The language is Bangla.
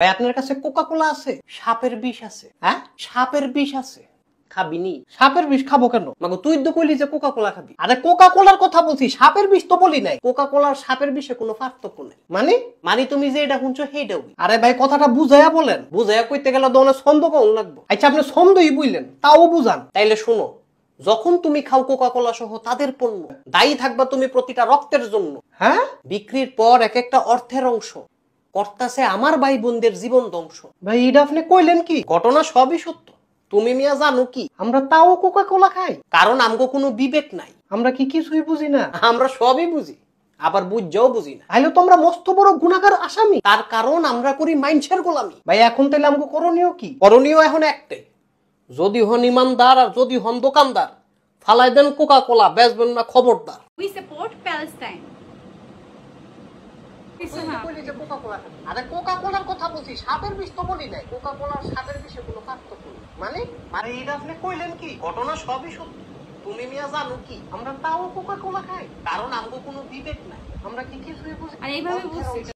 ভাই আপনার কাছে কোকা কোলা আছে? সাপের বিষ আছে। হ্যাঁ? সাপের বিষ আছে। খাবিনি। সাপের বিষ খাব কেন? মাগো তুই তো কইলি যে কোকা কোলা খাবি। আরে কোকা কোলার কথা বলছি সাপের বিষ তো বলি নাই। কোকা কোলার সাপের বিষে কোনো পার্থক্য নেই। মানে? মানে তুমি যে এটা শুনছো সেইটাও। আরে ভাই কথাটা বুঝাইয়া বলেন। বুঝাইয়া কইতে গেলে তো অনেক ছন্দ কম লাগবো। আচ্ছা আপনি ছন্দই বুঝলেন তাও বুঝান। তাইলে শোনো যখন তুমি খাও কোকা কোলা সহ তাদের পণ্য দায়ী থাকবা তুমি প্রতিটা রক্তের জন্য। হ্যাঁ? বিক্রির পর এক একটা অর্থের অংশ। কর্তাছে আমার ভাই বোনদের জীবন ধ্বংস। ভাই এটা আপনি কইলেন কি? ঘটনা সবই সত্য। তুমি মিয়া জানো কি? আমরা তাও কোকা কোলা খাই। কারণ আমগো কোনো বিবেক নাই। আমরা কি কিছুই বুঝি না? আমরা সবই বুঝি আবার বুঝাও বুঝি না। তাইলে তো আমরা মস্ত বড় গুণাগার আসামি। তার কারণ আমরা করি মাইন্সের গোলামি। ভাই এখন তাহলে আমগো করণীয় কি? করণীয় এখন একটাই। যদি হন ইমানদার আর যদি হন দোকানদার ফালাই দেন কোকা কোলা বেচবেন না খবরদার। We support Palestine. আরে কোকা কোলার কথা বলছি সাপের বিষ তো বলি নাই। কোকা কোলার সাপের বিষে কোনো পার্থক্য নেই। মানে? আরে এটা আপনি কইলেন কি? ঘটনা সবই সত্য। তুমি মিয়া জানো কি? আমরা তাও কোকা কোলা খাই। কারণ আমগো কোনো বিবেক নাই। আমরা কি কিছুই বুঝি আর এইভাবে বুঝছি।